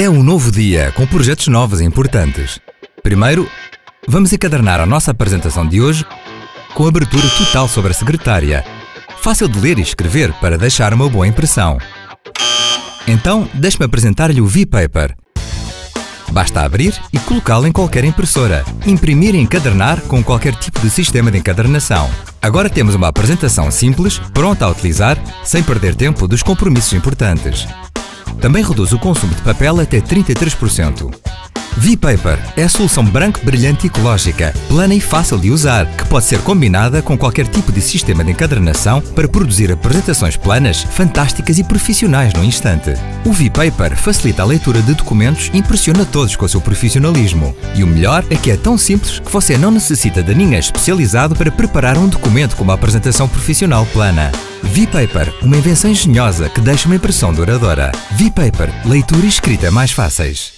É um novo dia com projetos novos e importantes. Primeiro, vamos encadernar a nossa apresentação de hoje com abertura total sobre a secretária. Fácil de ler e escrever para deixar uma boa impressão. Então, deixe-me apresentar-lhe o V-Paper. Basta abrir e colocá-lo em qualquer impressora. Imprimir e encadernar com qualquer tipo de sistema de encadernação. Agora temos uma apresentação simples, pronta a utilizar, sem perder tempo dos compromissos importantes. Também reduz o consumo de papel até 33%. V-Paper é a solução branco brilhante e ecológica, plana e fácil de usar, que pode ser combinada com qualquer tipo de sistema de encadernação para produzir apresentações planas, fantásticas e profissionais no instante. O V-Paper facilita a leitura de documentos e impressiona todos com o seu profissionalismo. E o melhor é que é tão simples que você não necessita de ninguém especializado para preparar um documento com uma apresentação profissional plana. V-Paper, uma invenção engenhosa que deixa uma impressão duradoura. V-Paper, leitura e escrita mais fáceis.